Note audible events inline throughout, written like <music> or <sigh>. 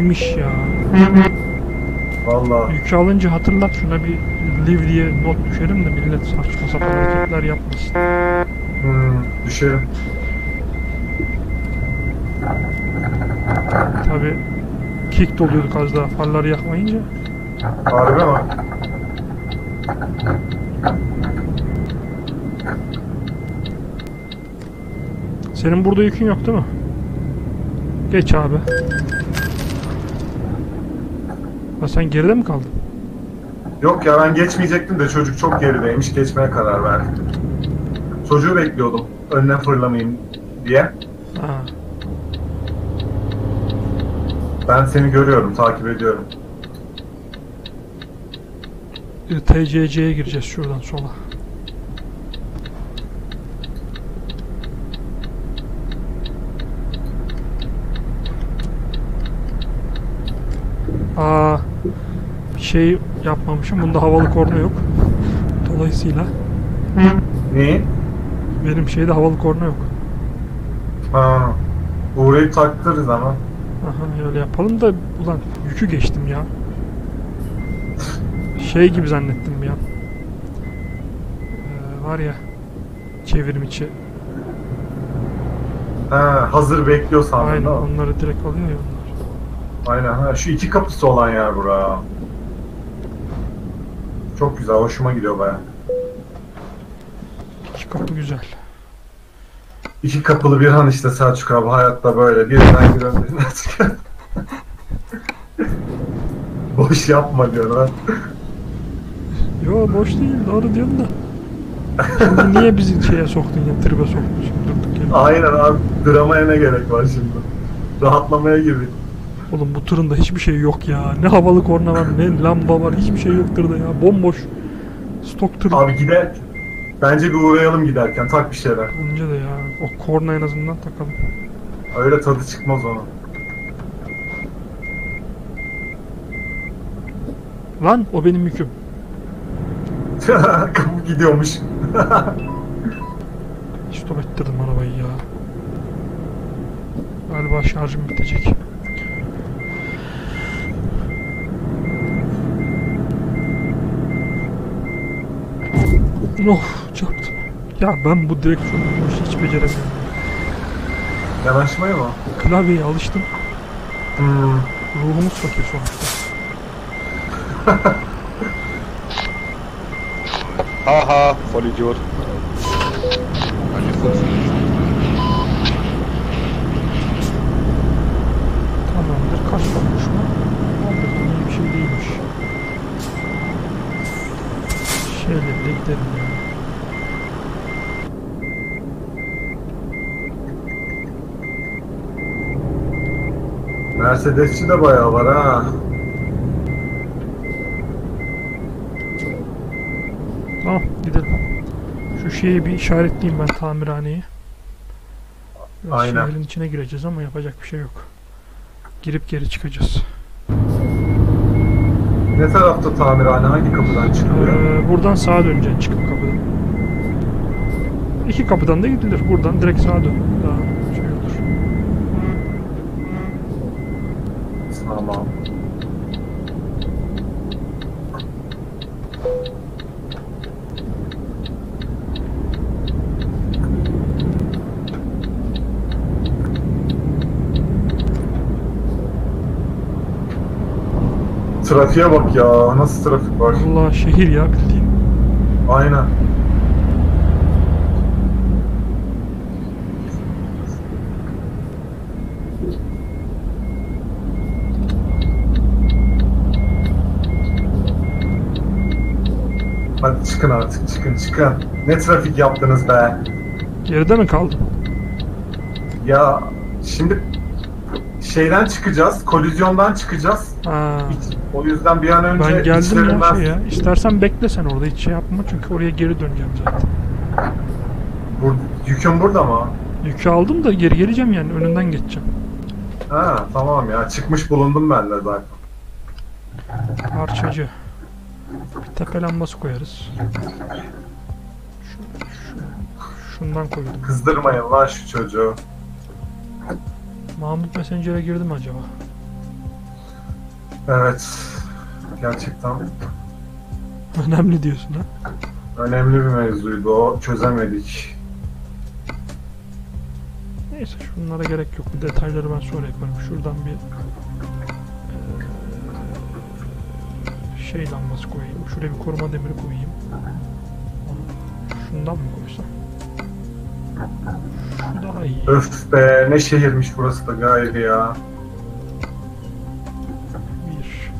neymiş ya? Vallahi. Yükü alınca hatırlat şuna bir live diye not düşerim de millet saçma sapan hareketler yapmasın. Hmm, düşerim. Tabi kick doluyorduk az daha farları yakmayınca. Harbi mi? Senin burada yükün yok değil mi? Geç abi. Ha sen geride mi kaldın? Yok ya ben geçmeyecektim de çocuk çok gerideymiş. Geçmeye karar verdim. Çocuğu bekliyordum. Önüne fırlamayayım diye. Ha. Ben seni görüyorum, takip ediyorum. e, TCC'ye gireceğiz şuradan sola. Aa, bir şey yapmamışım. Bunda havalı korna yok. Dolayısıyla Neyi? benim şeyde havalı korna yok. Ha. Uğrayıp taktırırız ama. Aha öyle yapalım da ulan yükü geçtim ya. Şey gibi zannettim ya. Ee, var ya çevrim içi. Ha, hazır bekliyor sandım Aynen değil mi? onları direkt alıyor ya. Aynen. Ha, şu iki kapısı olan yer bura. Çok güzel, hoşuma gidiyor baya. İki kapı güzel. İki kapılı bir han işte Selçuk abi hayatta böyle. Birinden giriyorum, birinden çıkıyorum. <laughs> Boş yapma diyorlar. Yo boş değil doğru diyorsun da. Şimdi niye bizi şeye soktun ya tribe soktun şimdi durduk yere. Aynen abi dramaya ne gerek var şimdi? Rahatlamaya girdik. Oğlum bu tırında hiçbir şey yok ya. Ne havalı korna var ne lamba var hiçbir şey yok tırda ya. Bomboş. Stok tır. Abi gider. Bence bir uğrayalım giderken tak bir şeyler. Bence de ya. O korna en azından takalım. Öyle tadı çıkmaz onun. Lan o benim yüküm. <laughs> Kapı gidiyormuş. <laughs> Stop ettirdim arabayı ya. Galiba şarjım bitecek. Of çarptım. Ya ben bu direksiyonu hiç beceremiyorum. Yanaşmaya mı? Klavyeye alıştım. Hmm. Ruhumuz fakir sonuçta. Haha, voll Idiot. Meine Fotze. Tamamdır. Kaç olmuş mu? 11 iyi bir şey değilmiş. Şöyle bile gidelim ya. Mercedesçi de bayağı var ha. Tamam gidelim. Şu şeyi bir işaretleyeyim ben tamirhaneyi. Biraz Aynen. şehrin içine gireceğiz ama yapacak bir şey yok. Girip geri çıkacağız. Ne tarafta tamirhane? Hangi kapıdan çıkıyor? Ee, buradan sağa döneceksin çıkıp kapıdan. İki kapıdan da gidilir. Buradan direkt sağa dön. Daha şey olur. Tamam. Trafiğe bak ya. Nasıl trafik var? Allah şehir ya bildiğin. Aynen. Hadi çıkın artık çıkın çıkın. Ne trafik yaptınız be? Geride mi kaldın? Ya şimdi şeyden çıkacağız, kolizyondan çıkacağız. Ha, Hiç- O yüzden bir an önce ben geldim ya içlerinden- şey ya. İstersen bekle sen orada hiç şey yapma çünkü oraya geri döneceğim zaten. Bur- yükün burada mı? Yükü aldım da geri geleceğim yani önünden geçeceğim. Ha tamam ya çıkmış bulundum ben de zaten. Parçacı. Bir tepe lambası koyarız. Şu, şu, şundan koydum. Kızdırmayın lan şu çocuğu. Mahmut Messenger'e girdi mi acaba? Evet. Gerçekten Önemli diyorsun ha. önemli bir mevzuydu o. Çözemedik. Neyse şunlara gerek yok. Bu detayları ben sonra yaparım. Şuradan bir eee, şey lambası koyayım. Şuraya bir koruma demiri koyayım. Şundan mı koysam? Daha iyi. Öf be ne şehirmiş burası da gayrı ya. Bir.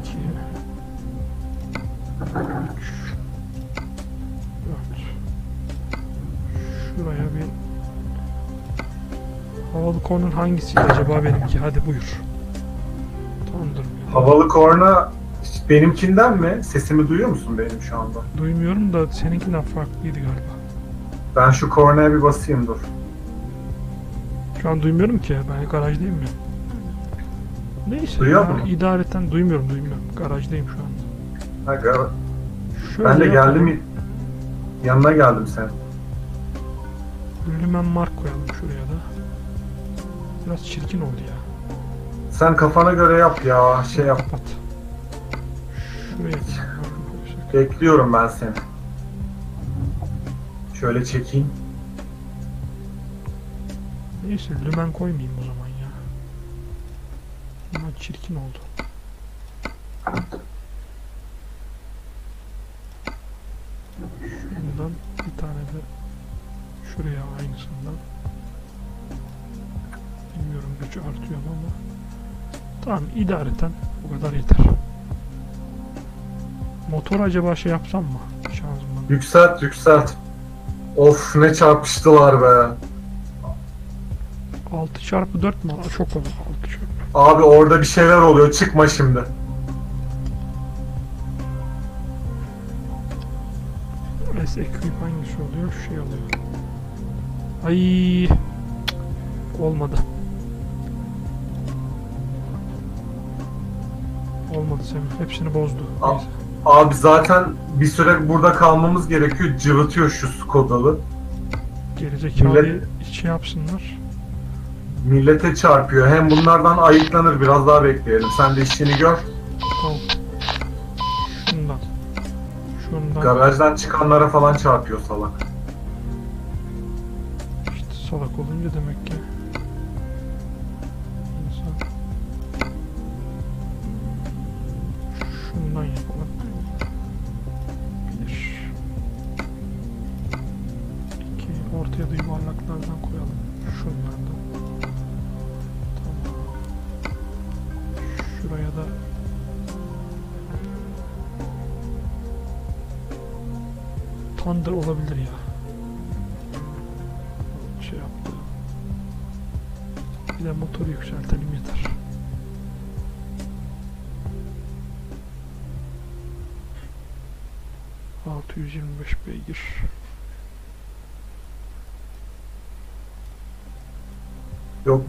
iki, Üç. Dört. Şuraya bir Havalı konun hangisiydi acaba benimki? Hadi buyur. Ya. Havalı korna benimkinden mi? Sesimi duyuyor musun benim şu anda? Duymuyorum da seninkinden farklıydı galiba. Ben şu kornaya bir basayım dur. Şu an duymuyorum ki. Ben garajdayım ya. Neyse Duyuyor ya, musun? idareten duymuyorum duymuyorum. Garajdayım şu anda. Aga, Şöyle ben de yapalım. geldim yanına geldim sen. Lümen mark koyalım şuraya da. Biraz çirkin oldu ya. Sen kafana göre yap ya şey yap. Kapat. Şuraya. Bekliyorum ben seni. Şöyle çekeyim. Neyse lümen koymayayım o zaman ya. Ama çirkin oldu. Şundan bir tane de şuraya aynısından. Bilmiyorum gücü artıyor ama. Tamam idareten bu kadar yeter. Motor acaba şey yapsam mı? Şanzıman. Yükselt yükselt. Of ne çarpıştılar be. 6 çarpı 4 mü? Çok olur 6 çarpı. Abi orada bir şeyler oluyor çıkma şimdi. S equip hangisi oluyor? Şu şey oluyor. Ay olmadı. Olmadı Semih. Hepsini bozdu. Al. Neyse. Abi zaten bir süre burada kalmamız gerekiyor. Cıvıtıyor şu Skodalı. Gerizekalı Millet- şey yapsınlar. Millete çarpıyor. Hem bunlardan ayıklanır biraz daha bekleyelim. Sen de işini gör. Tamam. Şundan. Şundan. Garajdan çıkanlara falan çarpıyor salak. İşte salak olunca demek ki.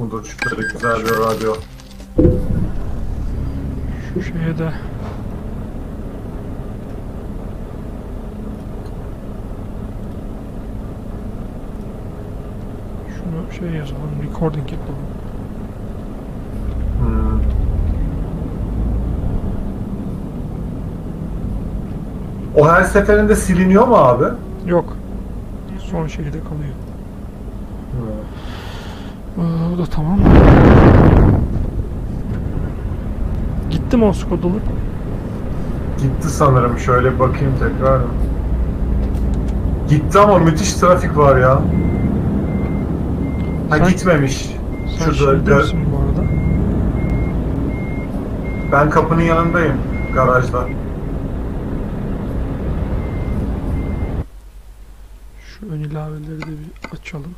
Mudur şöyle güzel bir radyo? Şu şeye de Şunu şey yazalım, recording yapalım. Hmm. O her seferinde siliniyor mu abi? Yok. Son şeyde kalıyor. Aa, bu da tamam. Gitti mi o Skodalı? Gitti sanırım. Şöyle bakayım tekrar. Gitti ama müthiş trafik var ya. Ha Sen- gitmemiş. Sen Şurada şeyde gö- misin bu arada? ben kapının yanındayım. Garajda. Şu ön ilaveleri de bir açalım.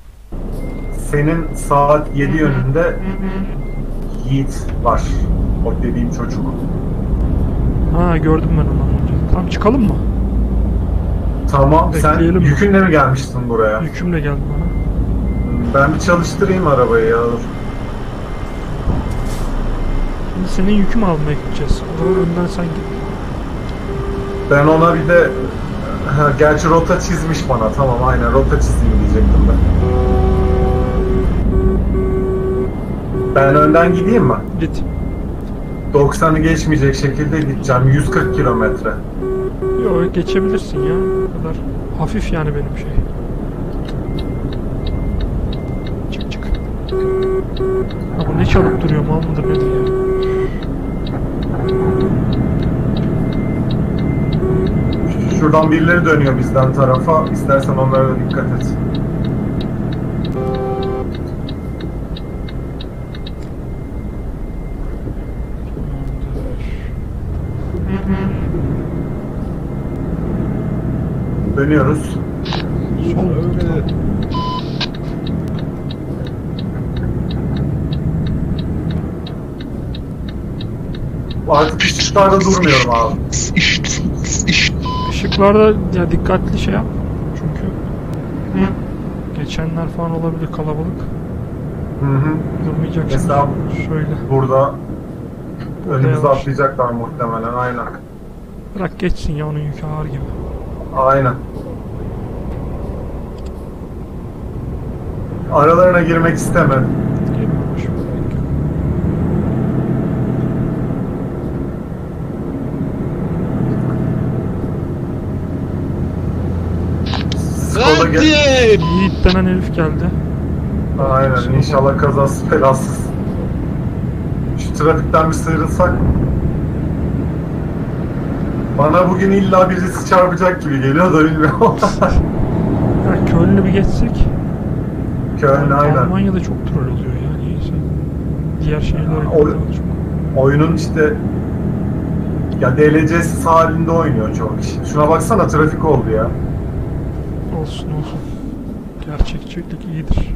Senin saat 7 yönünde Yiğit var. O dediğim çocuk. Ha gördüm ben onu. Tamam çıkalım mı? Tamam sen Bekleyelim. yükünle mi gelmiştin buraya? Yükümle geldi bana. Ben bir çalıştırayım arabayı ya. dur. Şimdi senin yükümü almaya gideceğiz. O zaman önden sen git. Ben ona bir de ha, gerçi rota çizmiş bana. Tamam aynen rota çizeyim diyecektim ben. Ben önden gideyim mi? Git. 90'ı geçmeyecek şekilde gideceğim. 140 kilometre. Yok geçebilirsin ya. O kadar hafif yani benim şey. Çık çık. Ha bu ne çalıp duruyor mal mıdır nedir ya? Şuradan birileri dönüyor bizden tarafa. İstersen onlara da dikkat et. Dönüyoruz. Artık ışıklarda durmuyorum abi. Işıklarda ya dikkatli şey yap. Çünkü geçenler falan olabilir kalabalık. Hı hı. Durmayacaksın. Mesela- Şöyle. Burada önümüze yavaş. atlayacaklar muhtemelen. Aynen. Bırak geçsin ya onun yükü ağır gibi. Aynen. Aralarına girmek istemem. Skoda gel. Hadi! Yiğit denen herif geldi. Aynen. İnşallah kazasız belasız. Şu trafikten bir sıyrılsak. Bana bugün illa birisi çarpacak gibi geliyor da bilmiyorum. Ya Köln'ü bir geçsek. Köln aynen. Almanya'da çok troll oluyor ya niyeyse. Diğer şehirlere O- göre çok. Oyunun işte ya DLC'siz halinde oynuyor çok kişi. Şuna baksana trafik oldu ya. Olsun olsun. Gerçekçilik iyidir.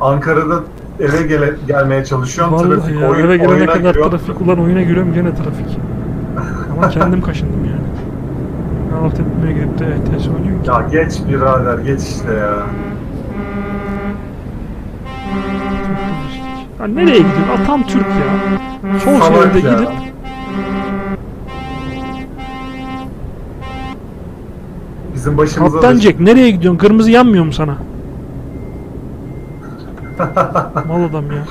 Ankara'da eve gele, gelmeye çalışıyorum. Vallahi trafik ya oyun, eve gelene kadar giriyor. trafik ulan oyuna giriyorum gene trafik. Ama kendim kaşındım yani. Ne alt etmeye gidip de ETS oynuyorum ki. Ya geç birader geç işte ya. Ya nereye gidiyorsun? Aa, tam Türk ya. Sol Salak şeride ya. gidip Bizim başımıza Kaptan da- Jack nereye gidiyorsun? Kırmızı yanmıyor mu sana? <laughs> Mal adam ya.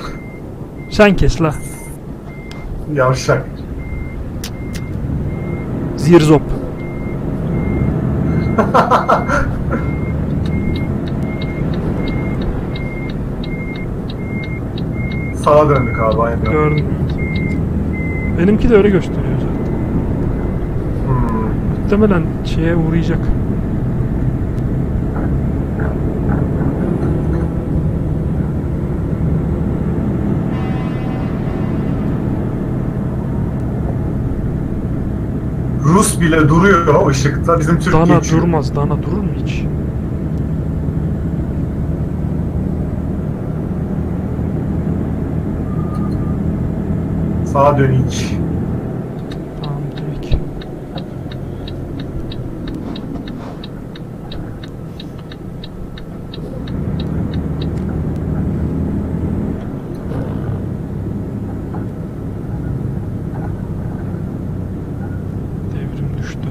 Sen kes la. Yavşak. Zirzop. <laughs> Sağa döndük abi aynı. Gördüm. Benimki de öyle gösteriyor zaten. Hmm. Muhtemelen şeye uğrayacak. Rus bile duruyor ışıkta. Bizim Türk Dana geçiyor. durmaz. Dana durur mu hiç? Sağa dönük. Tamam direkt. Devrim düştü.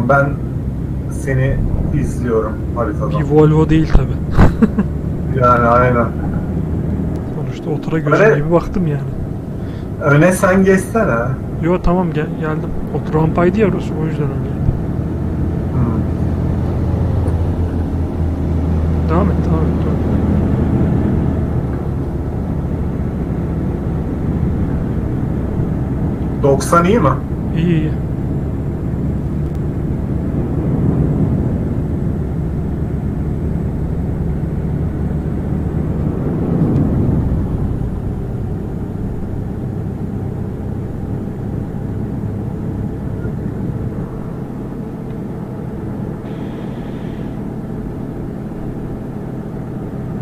Tamam ben seni izliyorum haritadan. Bir Volvo değil tabi. <laughs> Yani aynen. Sonuçta otura gözüm Öyle- gibi baktım yani. Öne sen geçsene. Yo tamam gel geldim. Otur rampaydı ya orası o yüzden öyleydi. Hmm. Devam et devam et. Hmm. 90 iyi mi? İyi iyi.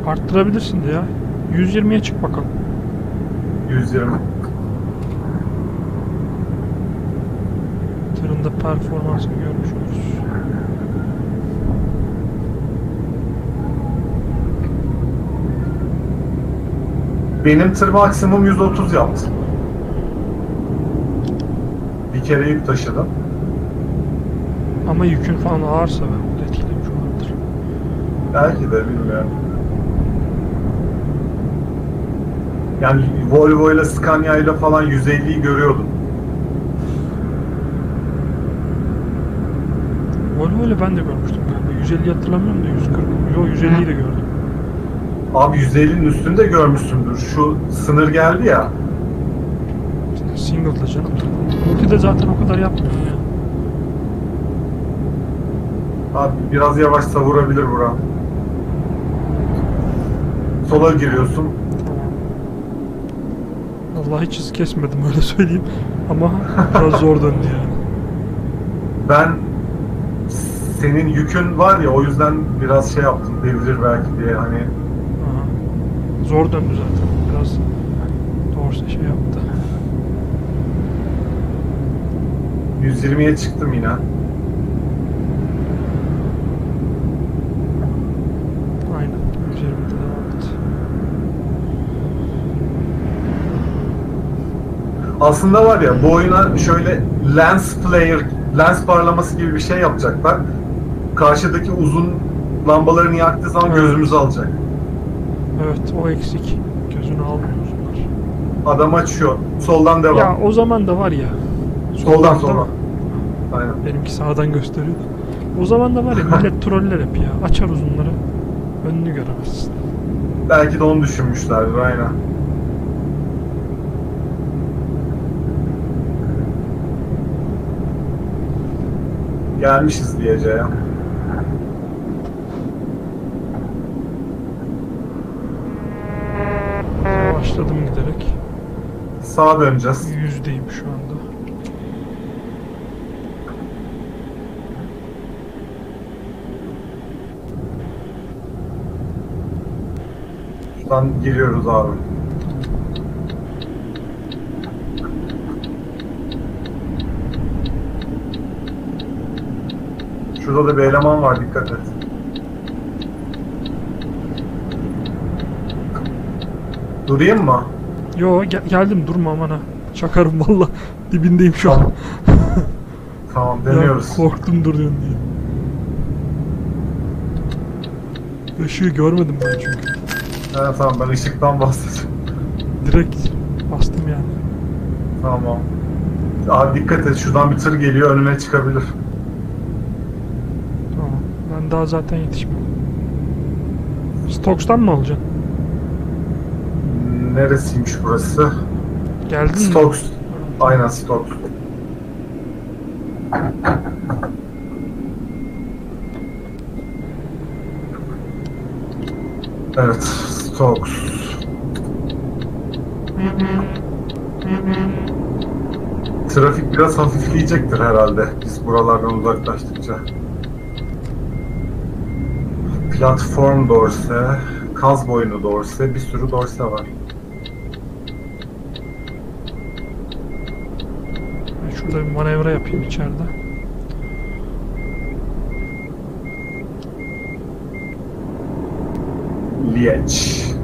Arttırabilirsin de ya. 120'ye çık bakalım. 120. Tırında performansını görmüş oluruz. Benim tır maksimum 130 yaptı. Bir kere yük taşıdım. Ama yükün falan ağırsa ben de etkilemiş olabilir. Belki de bilmiyorum. Yani Volvo ile Scania ile falan 150'yi görüyordum. Volvo ile ben de görmüştüm galiba. 150 hatırlamıyorum da 140. Yo 150'yi de gördüm. Abi 150'nin üstünde görmüşsündür. Şu sınır geldi ya. Single'da canım. Multi de zaten o kadar yapmıyor ya. Abi biraz yavaş savurabilir bura. Sola giriyorsun. Allah hiç kesmedim öyle söyleyeyim. Ama biraz zor döndü yani. Ben senin yükün var ya o yüzden biraz şey yaptım devirir belki diye hani Aha. Zor döndü zaten. Biraz doğrusu şey yaptı. 120'ye çıktım yine. Aynen. 120'de devam et. Aslında var ya bu oyuna şöyle lens player, lens parlaması gibi bir şey yapacaklar. Karşıdaki uzun lambalarını yaktığı zaman gözümüzü alacak. Evet o eksik. Gözünü almıyor uzunlar. Adam açıyor. Soldan devam. Ya o zaman da var ya. soldan Soldan sonra. da- Aynen. Benimki sağdan gösteriyor da. O zaman da var ya millet <laughs> troller hep ya. Açar uzunları. Önünü göremezsin. Belki de onu düşünmüşlerdir aynen. Gelmişiz diyeceğim. Başladım giderek. Sağa döneceğiz. Yüzdeyim şu anda. Şuradan giriyoruz abi. Şurada da bir eleman var dikkat et. Durayım mı? Yo gel- geldim durma aman ha. Çakarım valla. <laughs> Dibindeyim şu an. Tamam Ya, deniyoruz. korktum dur diyorsun diye. Işığı görmedim ben çünkü. Evet tamam ben ışıktan <laughs> bahsedeceğim. Direkt bastım yani. Tamam. Abi dikkat et şuradan bir tır geliyor önüne çıkabilir. Ben daha zaten yetişmedim. Stoks'tan mı alacaksın? Neresiymiş burası? Geldin mi? Stokes. Aynen Stokes. Evet, Stokes. Trafik biraz hafifleyecektir herhalde biz buralardan uzaklaştıkça. Platform dorse, kaz boynu dorse, bir sürü dorse var. Ben şurada bir manevra yapayım içeride. Liège.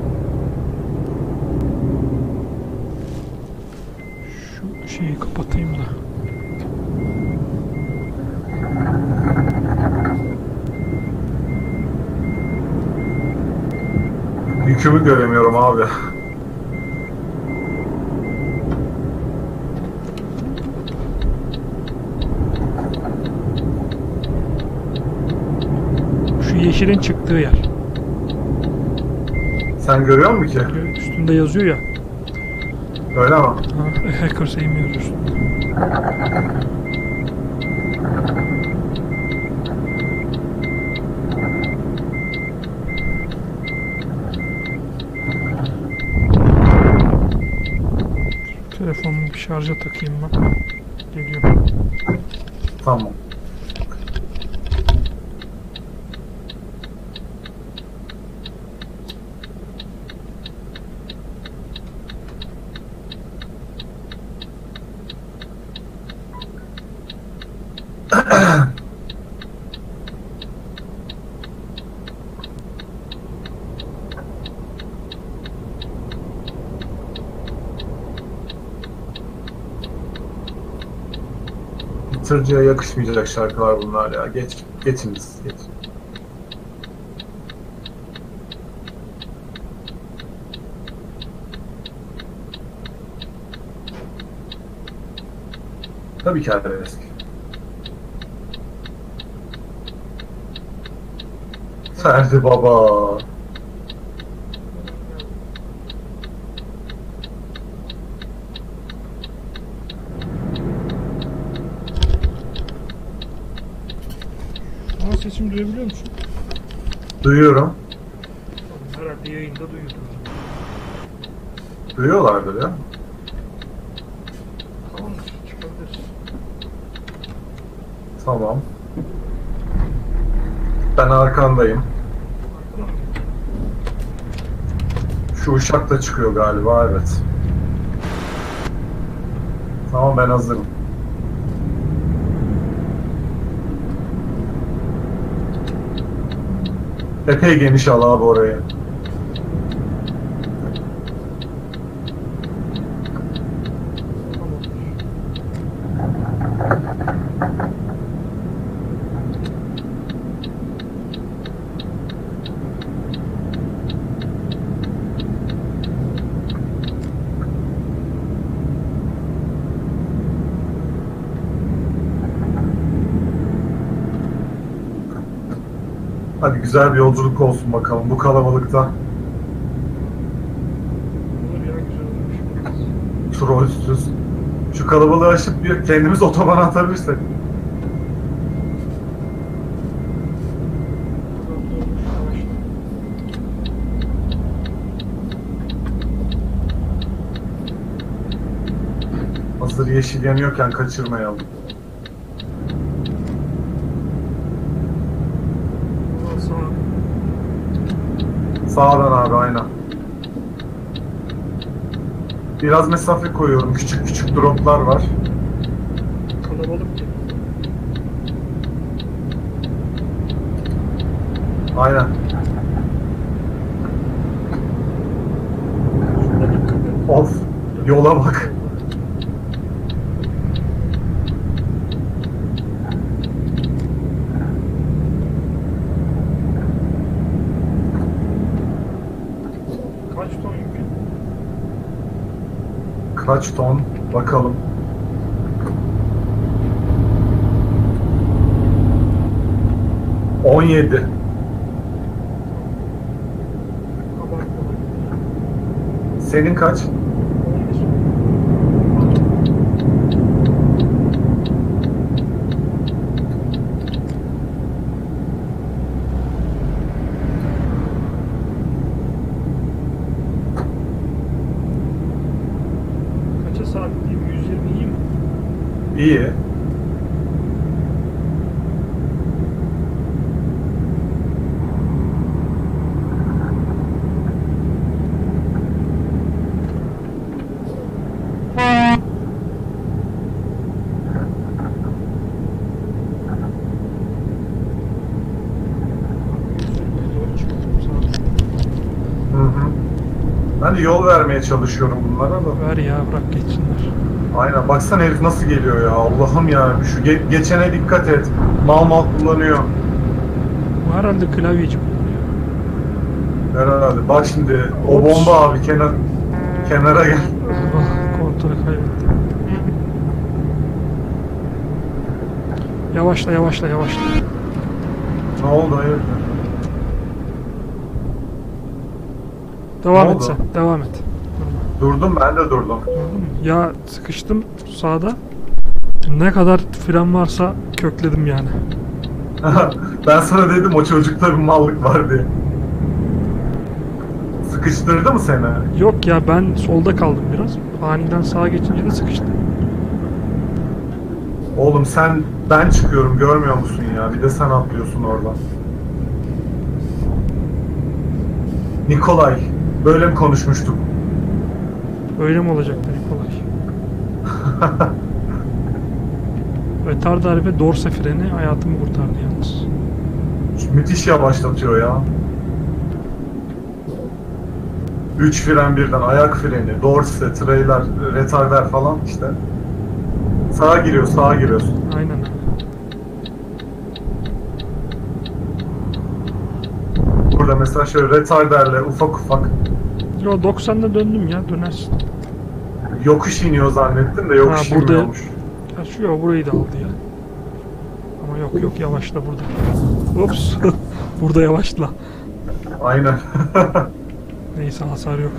Şu şeyi kapatayım da. Yükümü göremiyorum abi. Yeşilin çıktığı yer. Sen görüyor musun ki? Üstünde yazıyor ya. Öyle mi? Ha, Hackers aim yazıyor. Telefonumu bir şarja takayım ben. Geliyorum. Tamam. tırcıya yakışmayacak şarkılar bunlar ya. Geç, geçiniz. Geç. Tabii ki arabesk. Ferdi Baba. Duyuyorum. Herhalde yayında duyuyordur. Duyuyorlardır ya. Tamam çıkabiliriz. Tamam. Ben arkandayım. Mı? Şu uşak da çıkıyor galiba evet. Tamam ben hazırım. Epey geniş al abi orayı. Tamamdır. Hadi güzel bir yolculuk olsun bakalım bu kalabalıkta. Trollsüz. Şu kalabalığı aşıp bir kendimiz otobana atabilirsek. Hazır yeşil yanıyorken kaçırmayalım. Ulan sağa. Sağdan abi aynen. Biraz mesafe koyuyorum. Küçük küçük droplar var. Kalabalık ki. Aynen. Of. Yola bak. Kaç ton yükü? Kaç ton? Bakalım. On yedi. Senin kaç? 11. Kaça sabitleyeyim? 120 iyi mi? İyi. Doğru çıkıyorum sağa. Hı hı. Ben de yol vermeye çalışıyorum bunlara da. Ver ya bırak geçsinler. Aynen. Baksana herif nasıl geliyor ya. Allah'ım ya. Şu ge- geçene dikkat et. Mal mal kullanıyor. Bu herhalde klavyeci kullanıyor. Herhalde. Bak şimdi o Ops. bomba abi kenar kenara gel. Ah, kontrolü kaybettim. Yavaşla yavaşla yavaşla. Ne oldu hayır? Devam et sen. Devam et. Durdum ben de durdum. Ya sıkıştım sağda. Ne kadar fren varsa kökledim yani. <laughs> ben sana dedim o çocukta bir mallık var diye. Sıkıştırdı mı seni? Yok ya ben solda kaldım biraz. Aniden sağa geçince de sıkıştım. Oğlum sen ben çıkıyorum görmüyor musun ya? Bir de sen atlıyorsun oradan. Nikolay, böyle mi konuşmuştuk? Öyle mi olacaktı Nikolay? Retard <laughs> harife dorse freni hayatımı kurtardı yalnız. Müthiş yavaşlatıyor ya. Üç fren birden, ayak freni, dorse, trailer, retarder falan işte. Sağa giriyor, sağa giriyorsun. Aynen öyle. Burada mesela şöyle retarderle ufak ufak Yo 90'da döndüm ya dönersin. yokuş iniyor zannettim de yokuş Ha, burada- inmiyormuş. Gerçi yok burayı da aldı ya. Ama yok yok yavaşla burada. Ups. <laughs> burada yavaşla. Aynen. <laughs> Neyse hasar yok.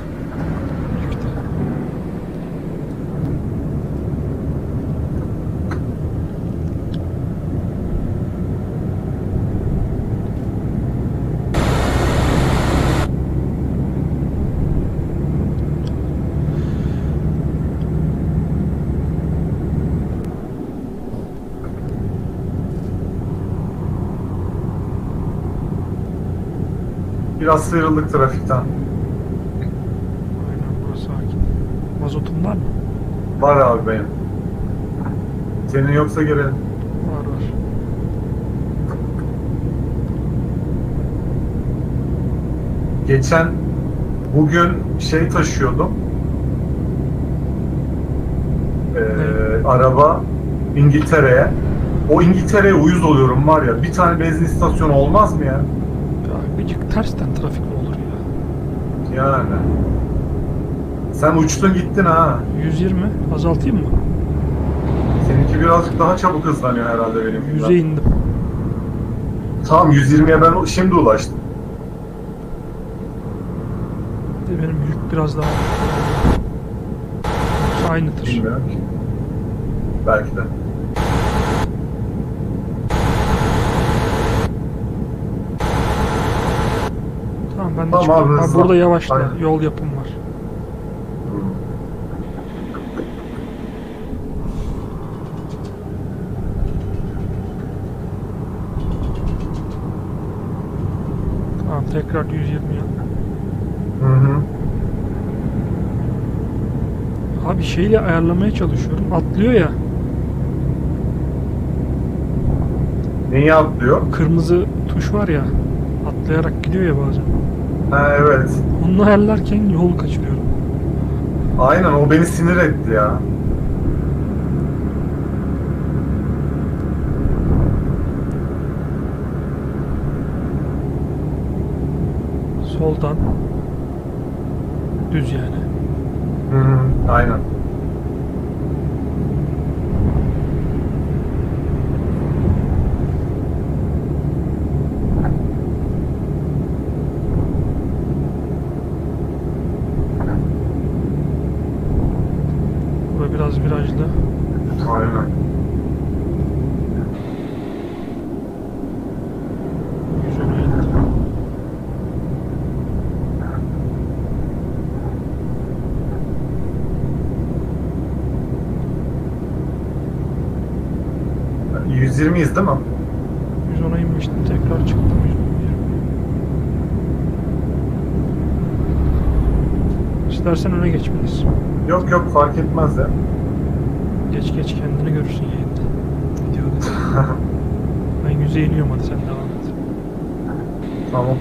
Biraz sıyrıldık trafikten. Aynen burası sakin. Mazotun var mı? Var abi benim. Senin yoksa girelim. Var var. Geçen bugün şey taşıyordum. Ee, araba İngiltere'ye. O İngiltere'ye uyuz oluyorum var ya. Bir tane benzin istasyonu olmaz mı ya? Ya gıcık tersten trafik mi olur ya? Yani. Sen uçtun gittin ha. 120 azaltayım mı? Seninki birazcık daha çabuk hızlanıyor herhalde benim. 100'e indim. Tamam 120'ye ben şimdi ulaştım. De benim yük biraz daha aynıdır. Bilmiyorum ki. Belki de. Tamam ben de Tamam çıkıyorum. abi, Ha, hızlı. burada yavaşla. Aynen. Yol yapım var. Tamam tekrar 120 ya. Hı hı. Abi şeyle ayarlamaya çalışıyorum. Atlıyor ya. Neyi atlıyor? Kırmızı tuş var ya. Atlayarak gidiyor ya bazen. Ha evet. Onu ayarlarken yol kaçırıyorum. Aynen o beni sinir etti ya. Soldan. Düz yani. Hı hı. Aynen. Bura biraz virajlı. Aynen. Yüz öne indi. Hı. 120'yiz değil mi? 110'a inmiştim tekrar çıktım 120. İstersen öne geçmeliyiz. Yok yok fark etmez ya. Geç geç kendini görürsün yayında. Videoda. <laughs> ben yüze iniyorum hadi sen devam et. Tamam.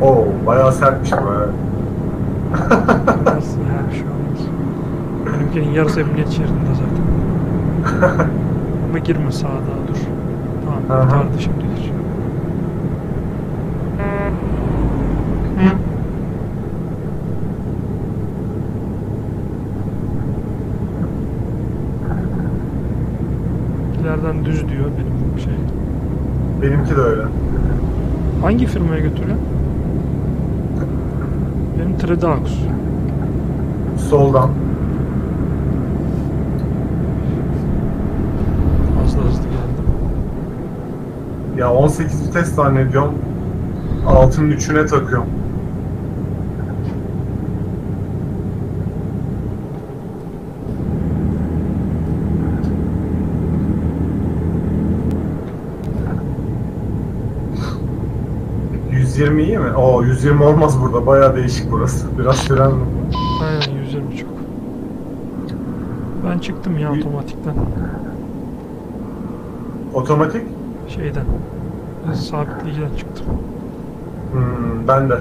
<laughs> Oo, bayağı sertmiş bu. ha. Nasıl ya şey olmaz. Benimkinin yarısı emniyet şeridinde zaten. <laughs> Ama girme sağa daha dur. Tamam Aha. kurtardı şimdi geçiyor. İleriden düz diyor benim şey. Benimki de öyle. Hangi firmaya götürüyor? Benim Tredaux. Soldan. Fazla hızlı geldim. Ya 18 vites zannediyorum. Altının üçüne takıyorum. ...120 iyi mi? Oo 120 olmaz burada. Bayağı değişik burası. Biraz fren? Aynen 120 çok. Ben çıktım ya otomatikten. Otomatik? şeyden sabitleyiciden çıktım. Hmm, ben de.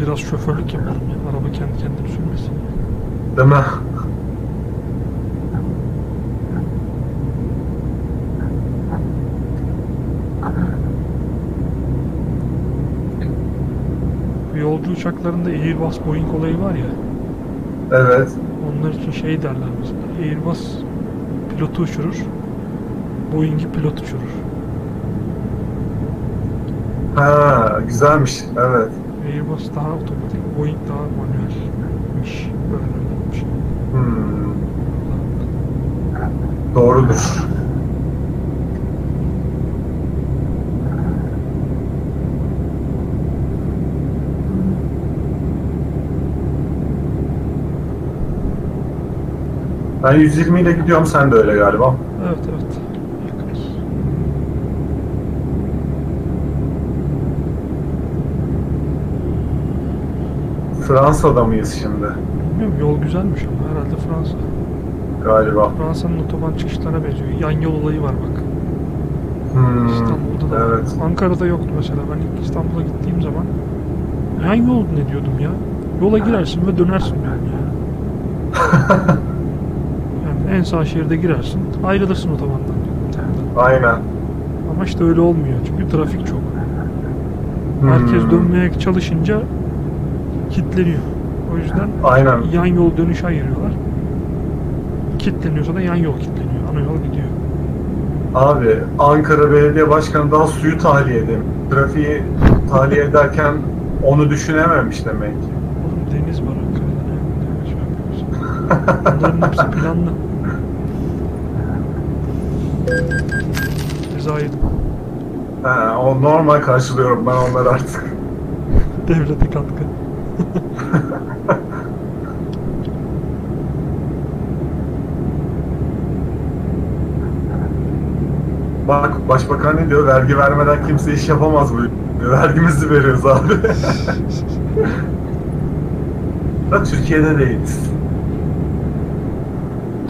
Biraz şoförlük yaparım ya. Araba kendi kendini sürmesin. Değil mi? yolcu uçaklarında Airbus Boeing olayı var ya. Evet. Onlar için şey derler mesela. Airbus pilotu uçurur. Boeing'i pilot uçurur. Ha, güzelmiş. Evet. Airbus daha otomatik, Boeing daha manuelmiş. Böyle öyleymiş. Hmm, doğrudur. Ben 120 ile gidiyorum, sen de öyle galiba. Evet evet. Fransa'da mıyız şimdi? Bilmiyorum yol güzelmiş ama herhalde Fransa. Galiba. Fransa'nın otoban çıkışlarına benziyor. Yan yol olayı var bak. Hmm, İstanbul'da da evet. Ankara'da yoktu mesela. Ben ilk İstanbul'a gittiğim zaman yan yol ne diyordum ya? Yola <laughs> girersin ve dönersin diyorum ya. <laughs> En sağ şeride girersin, ayrılırsın otobandan. Aynen. Ama işte öyle olmuyor çünkü trafik çok. Herkes Hmm, dönmeye çalışınca kilitleniyor. O yüzden Aynen. yan yol dönüş ayırıyorlar. Kilitleniyorsa da yan yol kilitleniyor. Ana yol gidiyor. Abi Ankara Belediye Başkanı daha suyu tahliye edemiyor. Trafiği tahliye ederken onu düşünememiş demek ki. Oğlum deniz var Ankara'da. Bunların hepsi planlı. <laughs> Ceza yedim. He, o normal karşılıyorum ben onları artık. <laughs> Devlete katkı. <laughs> Bak başbakan ne diyor? Vergi vermeden kimse iş yapamaz bu. Vergimizi veriyoruz abi. <laughs> da Türkiye'de değiliz.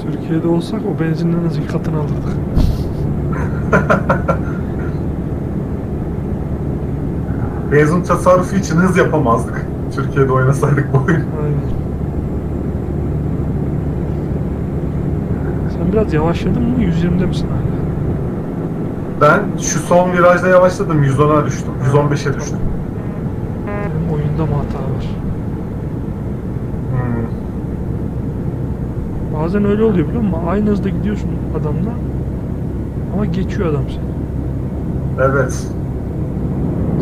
Türkiye'de olsak o benzinin en az iki katını alırdık. <laughs> Benzin tasarrufu için hız yapamazdık. Türkiye'de oynasaydık bu oyunu. Sen biraz yavaşladın mı? 120'de misin hala? Ben şu son virajda yavaşladım. 110'a düştüm. 115'e düştüm. Benim oyunda mı hata var? Hmm. Bazen öyle oluyor biliyor musun? Aynı hızda gidiyorsun adamla ama geçiyor adam seni. Evet.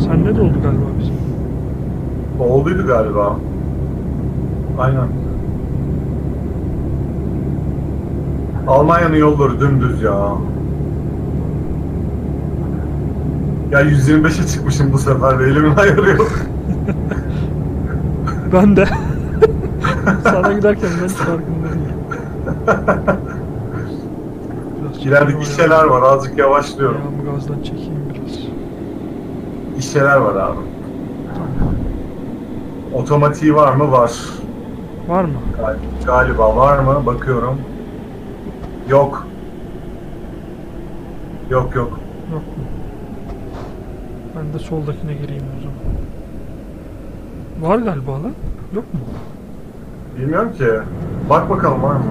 Sende de oldu galiba bizim. Olduydu galiba. Aynen. Almanya'nın yolları dümdüz ya. Ya 125'e çıkmışım bu sefer de elimin ayarı yok. Ben de. <laughs> Sana giderken ben hiç farkında değilim. Biraz <laughs> İleride gişeler var azıcık yavaşlıyorum. Ayağımı gazdan çekeyim biraz. Gişeler var abi. Tamam. Otomatiği var mı? Var. Var mı? Gal- Galiba var mı? Bakıyorum. Yok. Yok yok. Yok mu? Ben de soldakine gireyim o zaman. Var galiba lan. Yok mu? Bilmiyorum ki. Bak bakalım var mı?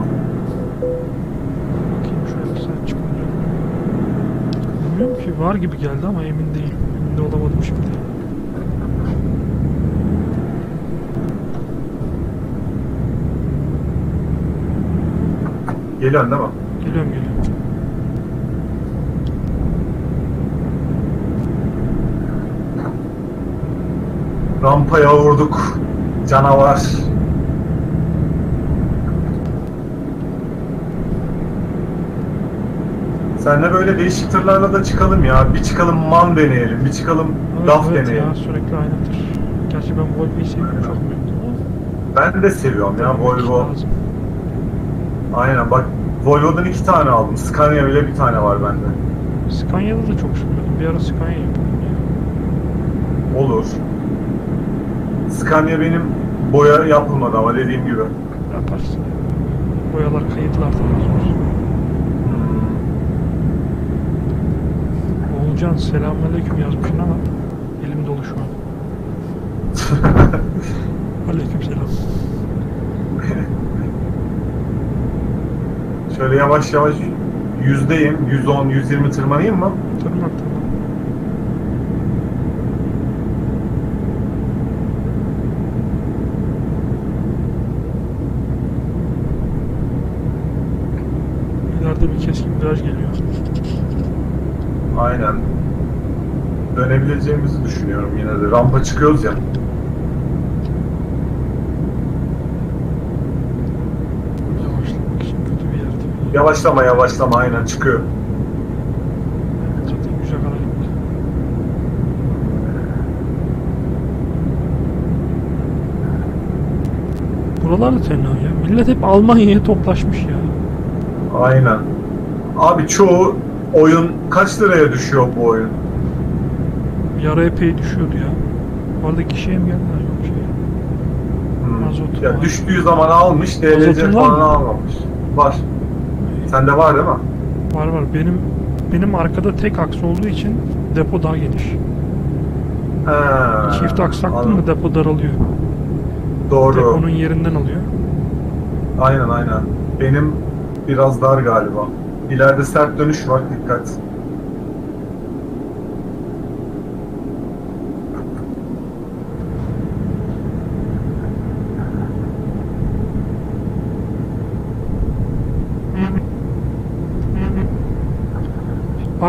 Bakayım şöyle sen çıkınca. Bilmiyorum ki var gibi geldi ama emin değilim. Emin de olamadım şimdi. Geliyorsun değil mi? Geliyorum geliyorum. Rampaya vurduk. Canavar. Senle böyle değişik tırlarla da çıkalım ya. Bir çıkalım man deneyelim. Bir çıkalım Evet, DAF evet deneyelim. ya sürekli aynıdır. Gerçi ben Volvo'yu seviyorum çok. Ben de seviyorum ya Volvo. Aynen bak Volvo'dan iki tane aldım. Scania bile bir tane var bende. Scania'da da çok sürmedim. Bir ara Scania yapalım ya. Olur. Scania benim boya yapılmadı ama dediğim gibi. Yaparsın. Boyalar kayıtlar da yazmış. Hmm. Oğulcan selamünaleyküm yazmışsın ama elim dolu şu an. <laughs> Aleyküm selam. Şöyle yavaş yavaş yüzdeyim. 110, 120 tırmanayım mı? Tırman tırman. ileride bir keskin viraj geliyor. Aynen. Düşünüyorum yine de. Rampa çıkıyoruz ya. Yavaşlamak için kötü bir yerde. Yavaşlama yavaşlama aynen çıkıyor. Zaten güzel. Buralar da tenha ya. Millet hep Almanya'ya toplaşmış ya. Aynen. Abi çoğu oyun kaç liraya düşüyor bu oyun? Bir ara epey düşüyordu ya. Bu arada kişiye mi geldiler yok şey. Hmm. Mazot Ya var. düştüğü zaman almış, DLC Mazotun falan mı? almamış. Var. Sende var değil mi? Var var. Benim benim arkada tek aks olduğu için depo daha geniş. He. Çift aks taktın mı depo daralıyor. Doğru. Deponun yerinden alıyor. Aynen aynen. Benim biraz dar galiba. İleride sert dönüş var dikkat.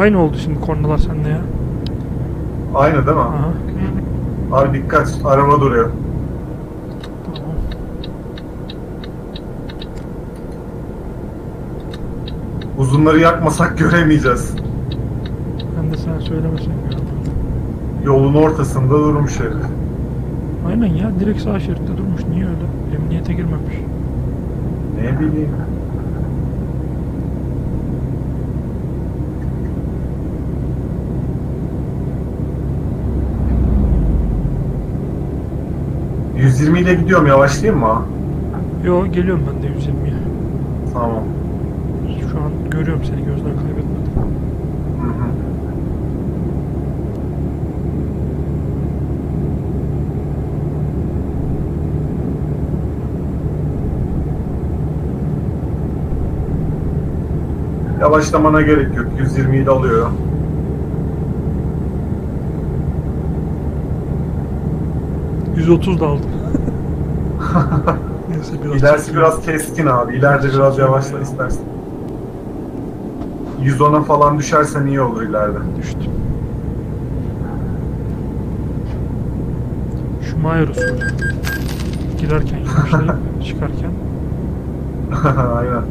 Aynı oldu şimdi kornalar sende ya. Aynı değil mi? Aha. Abi dikkat araba duruyor. Tamam. Uzunları yakmasak göremeyeceğiz. Ben de sen söylemesen gördüm. Yolun ortasında durmuş herif. Aynen ya direkt sağ şeritte durmuş. Niye öyle? Emniyete girmemiş. Ne bileyim. ...120 ile gidiyorum yavaşlayayım mı? Yo geliyorum ben de 120'ye. Tamam. Şu an görüyorum seni gözden kaybetmedim. Hı hı. Yavaşlamana gerek yok. 120 ile alıyor. %30 da aldım. <laughs> Neyse biraz İlerisi çekeyim. biraz keskin abi. İleride biraz yavaşla istersen. 110'a falan düşersen iyi olur ileride. düştüm. Schumacher usulü. Girerken yavaşlayıp <laughs> çıkarken. <laughs> Aynen.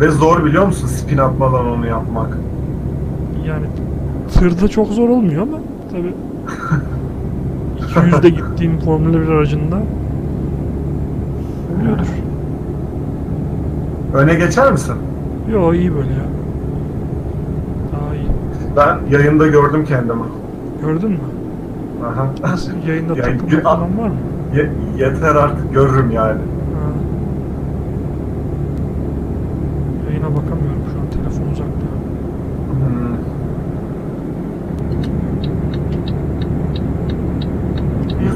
Ve zor biliyor musun spin atmadan onu yapmak? Yani tırda çok zor olmuyor ama tabi 200'de gittiğim Formula 1 aracında oluyordur. Öne geçer misin? Yo iyi böyle ya. Daha iyi. Ben yayında gördüm kendimi. Gördün mü? Aha. Yayında Ya, takılma gü- falan var mı? Ye- yeter artık görürüm yani. Ha. Yayına bakamıyorum şu an telefon uzakta. Hmm.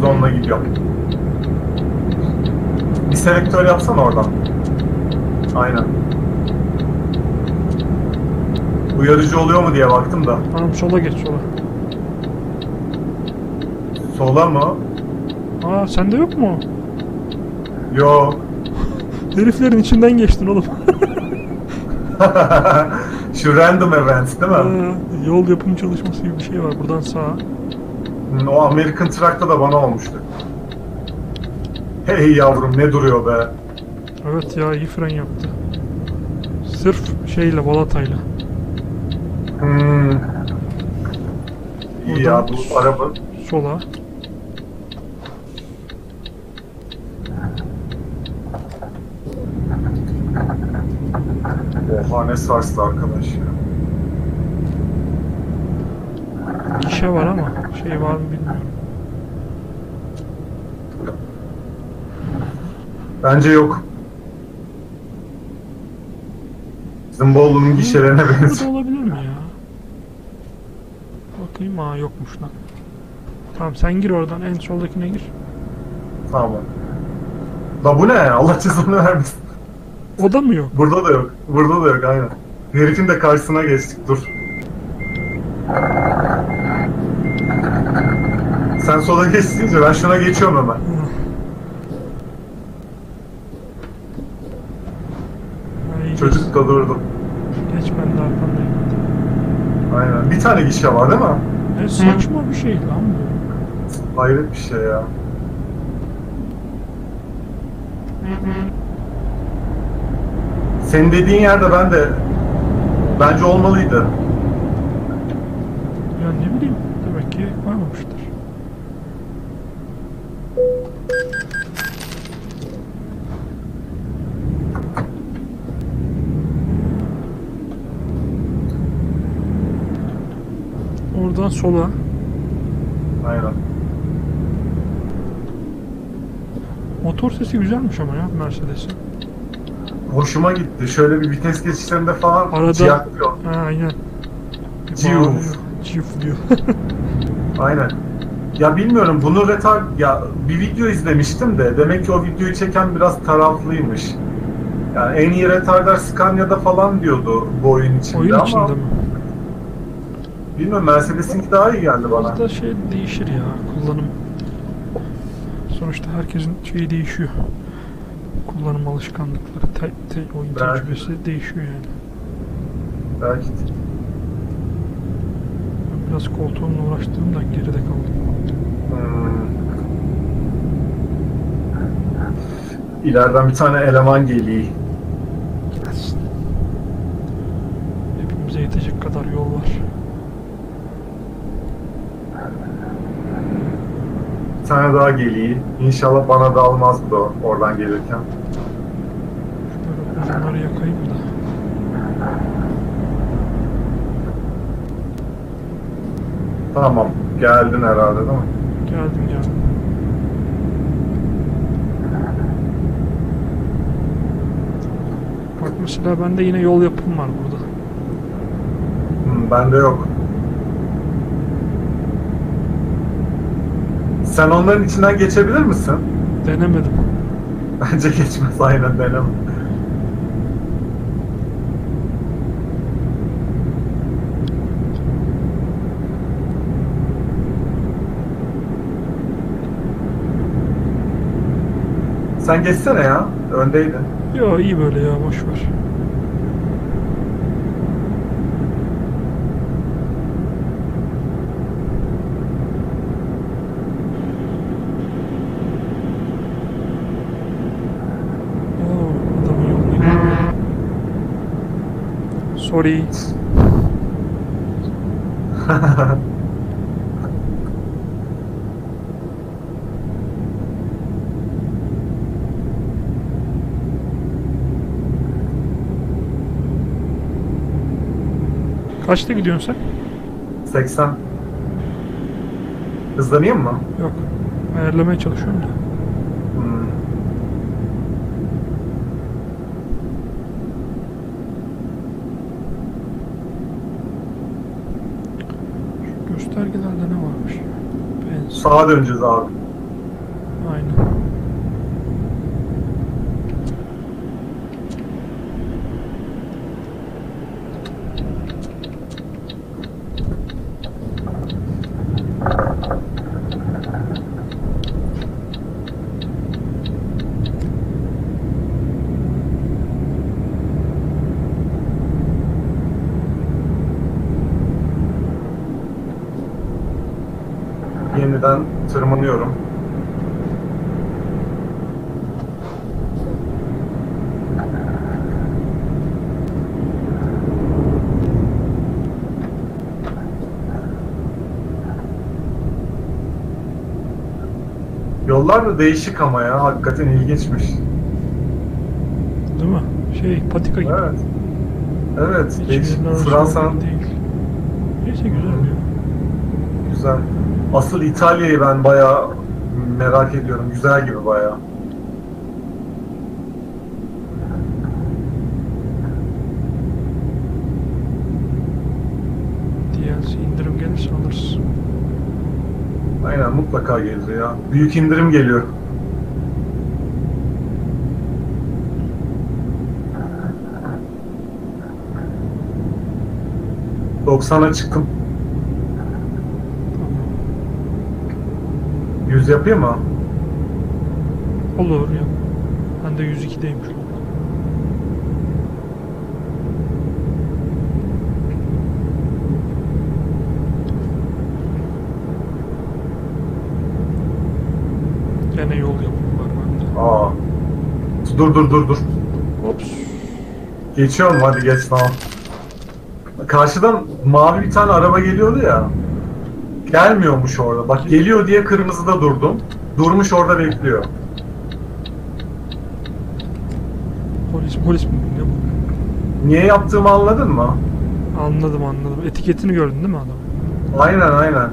%10'la gidiyorum. Bir selektör yapsana oradan. Aynen. Uyarıcı oluyor mu diye baktım da. Tamam sola geç sola. Sola mı? Aa sende yok mu? Yok. <laughs> Heriflerin içinden geçtin oğlum. <laughs> Şu random events değil mi? Aa, yol yapım çalışması gibi bir şey var. Buradan sağa. Hmm, O American Truck'ta da bana olmuştu. Hey yavrum ne duruyor be. Evet ya iyi fren yaptı. Sırf şeyle volatayla. Hmm. İyi ya Buradan- bu araba Sola. Oha ne sarstı arkadaş ya. Gişe var ama şey var mı bilmiyorum. Bence yok. Bizim Bolu'nun gişelerine benziyor. olabilir mi ya? Bakayım aa yokmuş lan. Tamam sen gir oradan en soldakine gir. tamam. La bu ne ya? Allah cezanı vermesin. O da mı yok? Burada da yok. Burada da yok aynen. Herifin de karşısına geçtik dur. Sen sola geçtince ben şuna geçiyorum hemen. Ha, Durdu. Geç, geç ben de arkandayım. Aynen. Bir tane gişe var değil mi? Ne saçma bir şey lan bu. Hayret bir şey ya. Senin dediğin yerde ben de bence olmalıydı. Ya ne bileyim demek ki koymamıştır. Oradan sola. Aynen. Motor sesi güzelmiş ama ya Mercedes'in. Hoşuma gitti. Şöyle bir vites geçişlerinde falan Arada- ciyaklıyor. Ha aynen. Ciyuf. Ciyuf diyor. <laughs> Aynen. Ya bilmiyorum bunu retard ya bir video izlemiştim de demek ki o videoyu çeken biraz taraflıymış. Yani en iyi retardar Scania'da falan diyordu bu oyun içinde Oyun ama içinde mi? Bilmiyorum Mercedes'inki daha iyi geldi bana. Biraz da şey değişir ya kullanım. Sonuçta herkesin şeyi değişiyor. Kullanım alışkanlıkları, te, te- oyun Belki. tecrübesi değişiyor yani. Belki de. Ben biraz koltuğumla uğraştığımdan geride kaldım. Hmm. İleriden bir tane eleman geliyor. Hepimize yetecek kadar yol var. Bir tane daha geliyor. İnşallah bana da almaz bu da oradan gelirken. Uzunları yakayım da. Tamam. Geldin herhalde değil mi? Geldim geldim. Bak mesela bende yine yol yapım var burada. Hmm, bende yok. Sen onların içinden geçebilir misin? Denemedim. Bence geçmez aynen deneme. Sen geçsene ya. Öndeydin. Yo iyi böyle ya boş ver. Oo, adamın yolunu gidiyor. Sorry. <laughs> Kaçta gidiyorsun sen? 80. Hızlanayım mı? Yok. Ayarlamaya çalışıyorum da. Hmm. Şu göstergelerde ne varmış? Benzin. Sağa döneceğiz abi. Aynen. Yeniden tırmanıyorum. Yollar da değişik ama ya. Hakikaten ilginçmiş. Değil mi? Şey patika gibi. Evet. Evet. Hiç Değişik. Fransa'nın değil. Neyse güzel güzel. Asıl İtalya'yı ben bayağı merak ediyorum. Güzel gibi bayağı. DLC indirim gelirse alırız. Aynen mutlaka gelir ya. Büyük indirim geliyor. ...90'a çıktım. 100 yapayım mı? Olur ya. Ben de 102'deyim şu an. Gene yol yapım var bende. Aa. Dur dur dur dur. Ops. Geçiyorum hadi geç tamam. Karşıdan mavi bir tane araba geliyordu ya. Gelmiyormuş orada. Bak geliyor diye kırmızıda durdum. Durmuş orada bekliyor. Polis polis mi? Ne bu? Niye yaptığımı anladın mı? Anladım anladım. Etiketini gördün değil mi adam? Aynen aynen.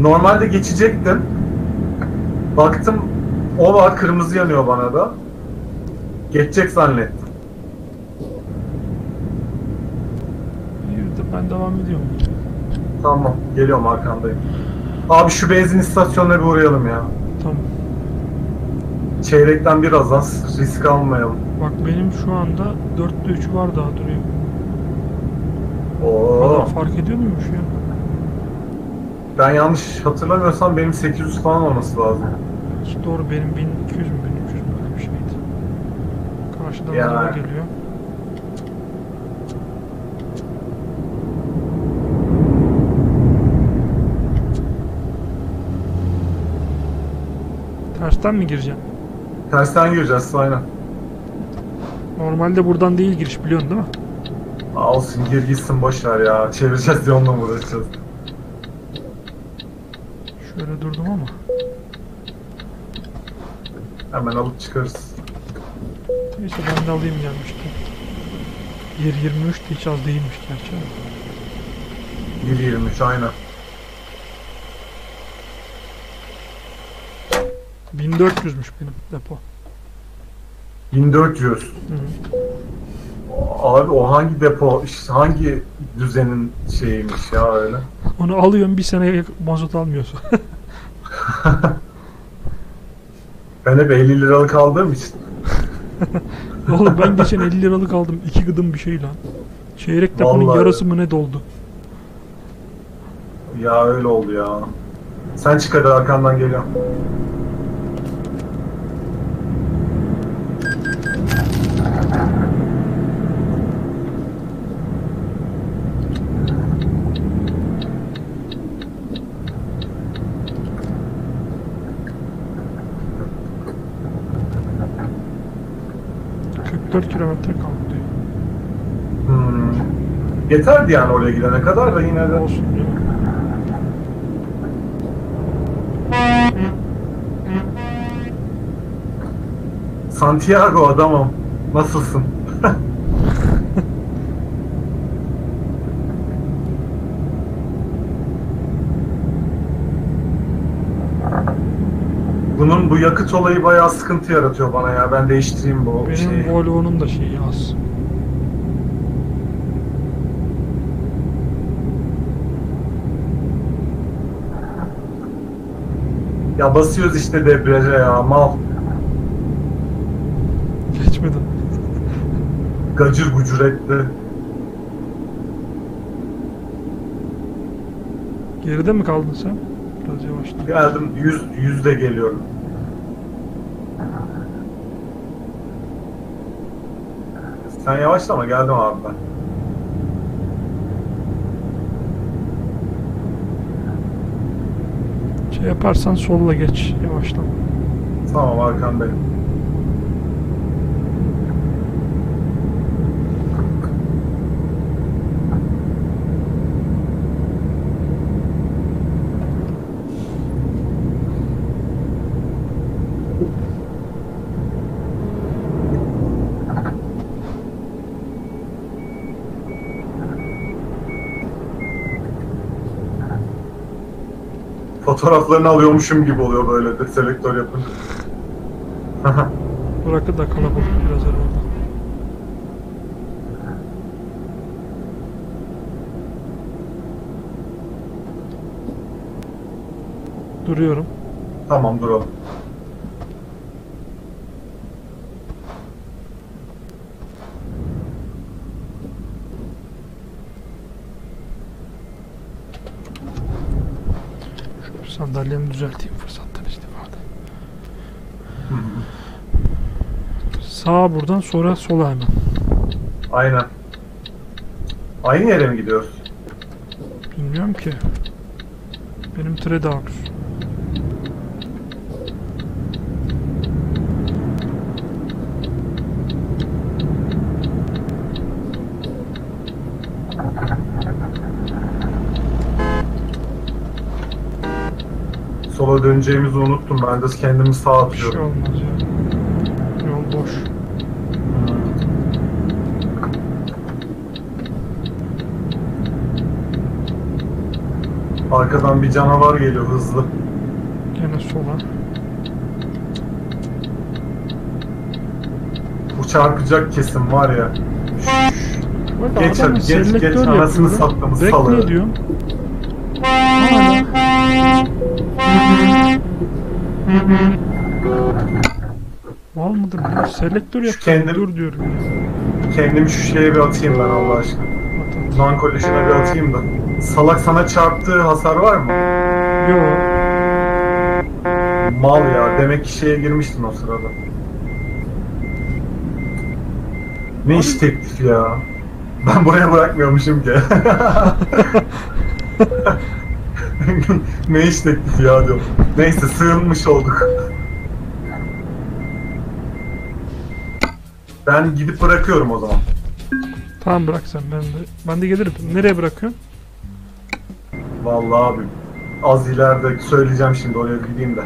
Normalde geçecektim. Baktım o var kırmızı yanıyor bana da. Geçecek zannettim. De ben devam ediyorum. Tamam geliyorum arkandayım. Abi şu benzin istasyonuna bir uğrayalım ya. Tamam. Çeyrekten biraz az risk almayalım. Bak benim şu anda 4'te 3 var daha duruyor. Oo. Adam fark ediyor muymuş ya? Ben yanlış hatırlamıyorsam benim 800 falan olması lazım. Doğru benim 1200 mü 1300 mü öyle bir şeydi. Karşıdan Ya. araba geliyor. Tersten mi gireceksin? Tersten gireceğiz aynen. Normalde buradan değil giriş biliyorsun değil mi? Aa, olsun gir gitsin boş ver ya. Çevireceğiz diye onunla mı uğraşacağız? Şöyle durdum ama. Hemen alıp çıkarız. Neyse ben de alayım gelmişken. Yer 23 de hiç az değilmiş gerçi. ama. 1.23 aynen. 1400'müş benim depo. 1400. Hı hı. Abi o hangi depo, hangi düzenin şeyiymiş ya öyle. Onu alıyorum bir sene mazot almıyorsun. <laughs> Ben hep 50 liralık aldığım için. <laughs> Oğlum ben geçen 50 liralık aldım. iki gıdım bir şey lan. Çeyrek deponun Vallahi. yarısı mı ne doldu? Ya öyle oldu ya. Sen çık hadi arkandan geliyorum. Hı. 44 kilometre kaldı diyor. Hmm. Yeterdi yani oraya gidene kadar da yine de. Olsun. Santiago adamım. Nasılsın? Bunun bu yakıt olayı bayağı sıkıntı yaratıyor bana ya. Ben değiştireyim bu Benim şeyi. Volvo'nun da şeyi az. Ya basıyoruz işte debriyaja ya mal. Geçmedi. Gacır gucur etti. Geride mi kaldın sen? Biraz yavaşla. Geldim yüz, yüzde geliyorum. Sen yavaşlama geldim abi ben. Şey yaparsan solla geç. Yavaşla. Tamam arkandayım. Fotoğraflarını alıyormuşum gibi oluyor böyle de selektör yapınca. <laughs> Bırakı da kalabalık biraz herhalde. Duruyorum. tamam duralım. Şu sandalyemi düzelteyim fırsattan istifade. Sağa buradan sonra sola hemen. Aynen. Aynı yere mi gidiyoruz? Bilmiyorum ki. Benim Tredaux. Sola döneceğimizi unuttum. Ben de kendimi sağa Bir şey atıyorum. olmaz ya. Yol boş. Arkadan bir canavar geliyor hızlı. Gene sola. Bu çarpacak kesin var ya. Bak Geç hadi, geç, selektör geç, anasını yapıyorum. sattım. Bekle diyorum. Hala. Mal mıdır bu? Selektör yapıyorum. kendim- Dur diyorum. ya. Kendimi şu şeye bir atayım ben Allah aşkına. Lan kolejine bir atayım da. Salak sana çarptığı hasar var mı? Yo. Mal ya. Demek ki şeye girmiştin o sırada. Ne iş teklifi ya? Ben buraya bırakmıyormuşum ki. <laughs> <laughs> ne iş teklifi ya diyorum. Neyse sığınmış olduk. Ben gidip bırakıyorum o zaman. Tamam bırak sen ben de. Ben de gelirim. Nereye bırakıyorsun? Vallahi abi. Az ileride söyleyeceğim şimdi oraya gideyim de.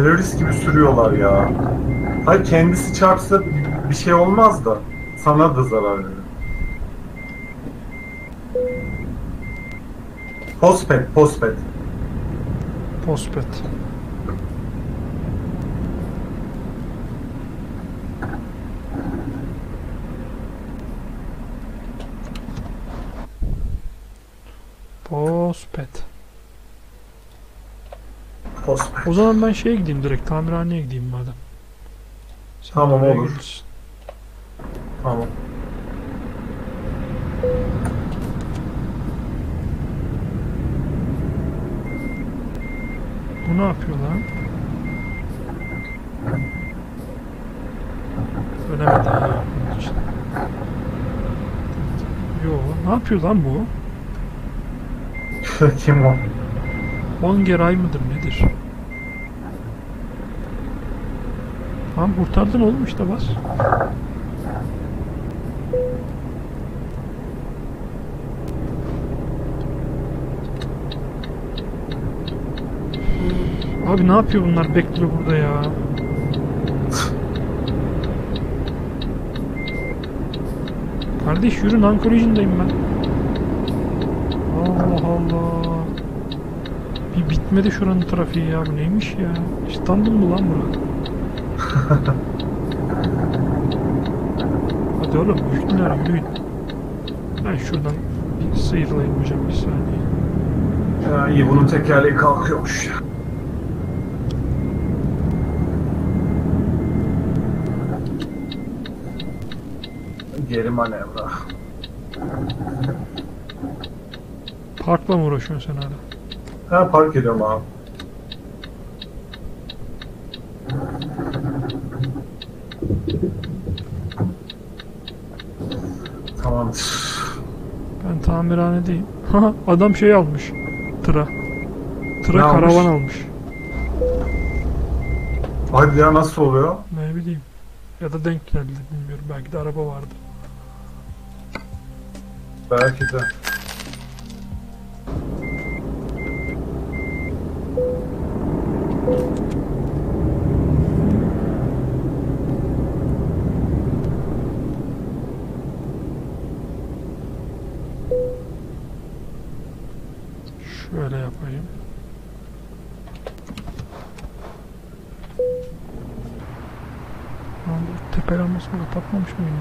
Terörist gibi sürüyorlar ya. Hayır kendisi çarpsa bir şey olmaz da sana da zarar verir. Pospet, pospet. Pospet. Pospet. O zaman ben şeye gideyim direkt tamirhaneye gideyim madem. Sen Tamam, oraya olur. gelirsin. Tamam. Bu ne yapıyor lan? Bunun için. Yo, ne yapıyor lan bu? <laughs> Kim o? Ongeray mıdır nedir? Tamam kurtardın oğlum işte bas. Abi ne yapıyor bunlar bekliyor burada ya. Kardeş yürü Ankara'cındayım ben. Allah Allah. Bir bitmedi şuranın trafiği ya bu neymiş ya? İstanbul mu lan bura? <laughs> Hadi oğlum yürüyün yürüyün. Ben şuradan bir sıyrılayım hocam bir saniye. Ya iyi bunun tekerleği kalkıyormuş. Geri manevra. Parkla mı uğraşıyorsun sen hala? Ha park ediyorum abi. Tamamdır. Ben tamirhanedeyim. Ha adam şey almış. Tıra. Tıra Ne almış? karavan almış. Hadi ya nasıl oluyor? Ne bileyim. Ya da denk geldi bilmiyorum. Belki de araba vardı. Belki de. Şöyle yapayım. Lan bu mıyım?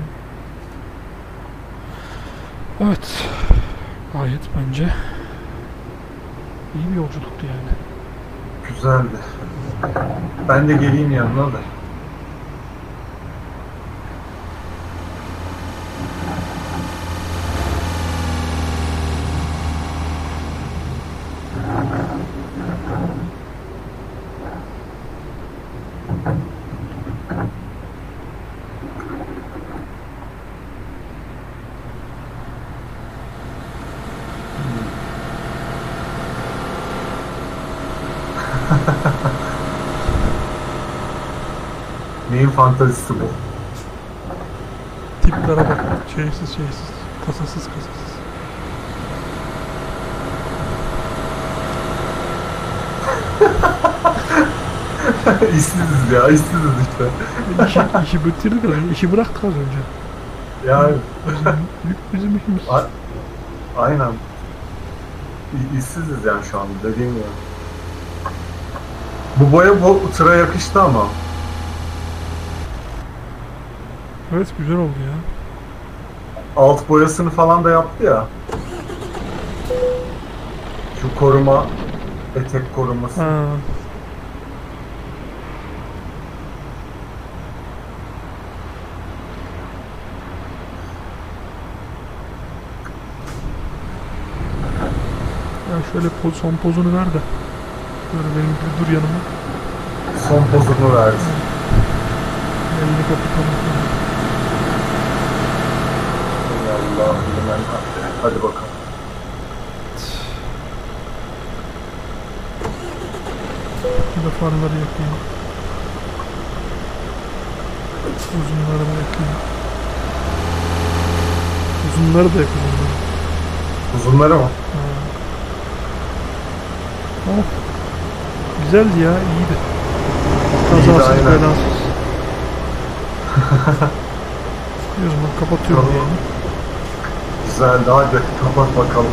ya? Evet. Gayet bence iyi bir yolculuktu yani. Güzeldi. Ben de geleyim yanına da. <laughs> Neyin fantazisi bu? Tiplere bak. Şeysiz şeysiz. Kasasız kasasız. <laughs> işsiziz ya, işsiziz işte. İşi, işi bitirdik az önce. İşi bıraktık az önce. Yani Bizim, bizim işimiz. A- aynen. İ- işsiziz yani şu an dediğim gibi. Bu boya bu tıra yakıştı ama. Evet güzel oldu ya. Alt boyasını falan da yaptı ya. Şu koruma, etek koruması. Ha. Ya şöyle poz, son pozunu ver de. Böyle benim gibi dur yanıma. Son pozunu verdi. Elini kapatalım. Allah bilemem. Hadi bakalım. Bir de farları yakayım. Uzunları da yakayım. Uzunları da yakayım. Uzunları mı? Ha. Oh. Güzeldi ya, iyiydi. Kazasız aynen. belasız. O zaman kapatıyorum Tamam. yani. Güzeldi. Hadi kapat bakalım.